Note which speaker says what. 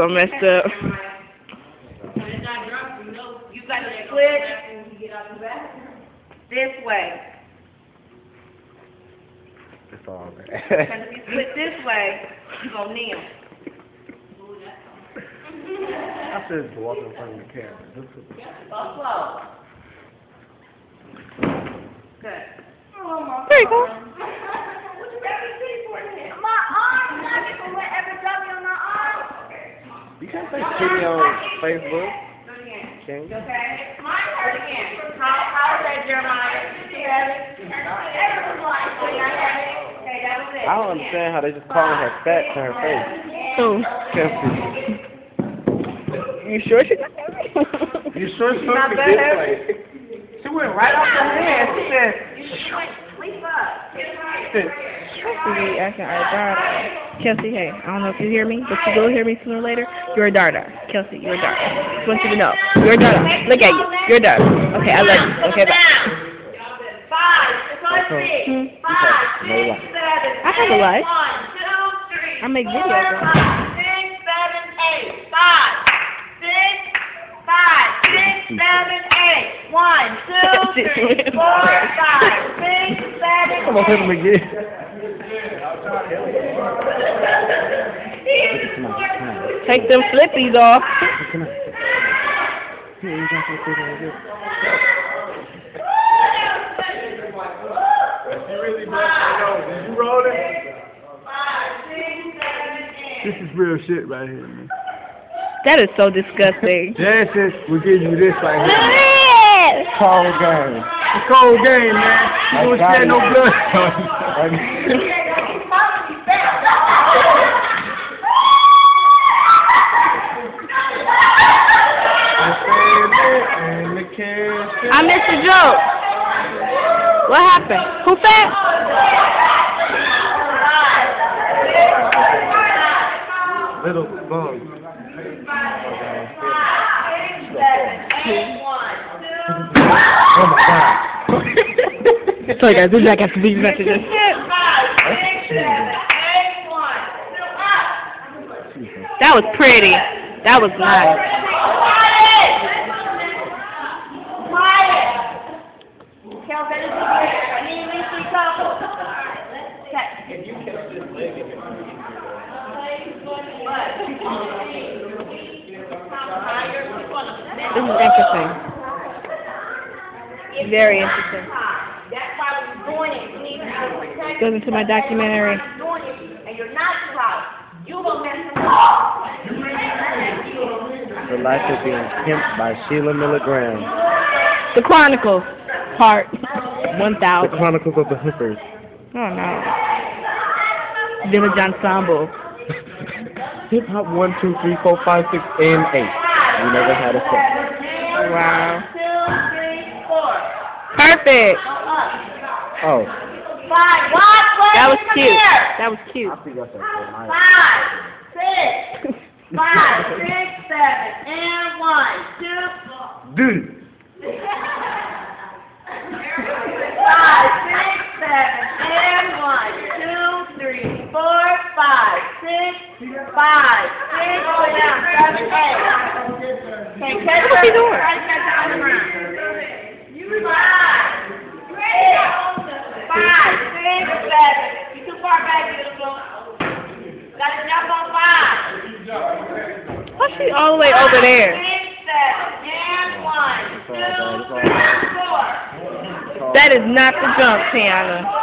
Speaker 1: so messed up.
Speaker 2: You got to switch this way.
Speaker 3: It's all
Speaker 2: Because
Speaker 3: bad.
Speaker 2: if you switch this way, you're going to kneel.
Speaker 3: I said walk in front of the camera. This is-
Speaker 2: Go slow. Good.
Speaker 1: There you go.
Speaker 2: What you got me sitting for then? My arm. I get to whatever W on my arm.
Speaker 3: You can't say keep me on Facebook.
Speaker 2: Do it again.
Speaker 3: Can you?
Speaker 2: Okay? Mine hurt again. How, how is that, Jeremiah? You have it? Everyone's like, oh, yeah, I. Okay, that was it.
Speaker 3: I don't understand how they just calling her fat to her face.
Speaker 1: Who? Oh.
Speaker 3: Kelsey.
Speaker 1: You sure she got
Speaker 3: You sure it's
Speaker 2: Not
Speaker 3: supposed to be
Speaker 2: bad,
Speaker 3: this
Speaker 2: huh?
Speaker 3: way? She went right off her hand. She said,
Speaker 2: Up.
Speaker 1: be acting our daughter. Kelsey, hey, I don't know if you hear me, but you will hear me sooner or later. You're a daughter. Kelsey, you're a daughter. Just want you to know. You're a daughter. Look at you. You're a daughter. Okay, I love you. Okay, bye.
Speaker 2: Five. It's on
Speaker 3: Okay.
Speaker 1: Hmm.
Speaker 2: Five,
Speaker 3: No
Speaker 2: six,
Speaker 3: life.
Speaker 2: seven,
Speaker 1: I have a life.
Speaker 2: One, two, three,
Speaker 1: I make videos on it.
Speaker 2: five, six, seven, eight. Five, six, five, six, seven, eight. One, two, three, four, five, six, seven,
Speaker 3: I'm gonna hit him again.
Speaker 1: Take them flippies off.
Speaker 3: Come on. Here, you got some food over here. This is real shit right here, man.
Speaker 1: That is so disgusting.
Speaker 3: Genesis will give you this right here. Cold game. It's a cold game, man. You don't shed no blood.
Speaker 1: I missed the joke. What happened? Who fat?
Speaker 3: Little bum. Oh my god.
Speaker 1: Sorry guys, this is back after these messages. That was pretty. That was nice. This is interesting.
Speaker 2: To protect
Speaker 1: Goes into my documentary.
Speaker 2: doing it, you're not proud. You gonna mess them.
Speaker 3: The life of being pimped by Sheila Miller Graham.
Speaker 1: The Chronicles, part 1000.
Speaker 3: The Chronicles of the Hookers.
Speaker 1: Oh no. Village Ensemble.
Speaker 3: Hip hop one, two, three, four, five, six, and eight. We never had a set.
Speaker 1: Wow.
Speaker 2: Two, three, four.
Speaker 1: Perfect.
Speaker 3: Oh.
Speaker 2: Five. Watch what
Speaker 1: That was cute.
Speaker 2: mirror.
Speaker 1: That was cute.
Speaker 3: I think that's a good.
Speaker 2: Five, six, five, six, seven, and one, two,
Speaker 3: Dude.
Speaker 2: five, six, seven, and one, two, three, four, five, six, five, six, go down, seven. Okay, catch
Speaker 1: What's
Speaker 2: her.
Speaker 1: he doing?
Speaker 2: Try to catch her on the ground. Five, six, five, six, seven. You too far back, beautiful. Gotta jump on five.
Speaker 1: Why's she all the way over ah, there?
Speaker 2: Six, seven, and one, two, three, four.
Speaker 1: That is not the jump, Tiana.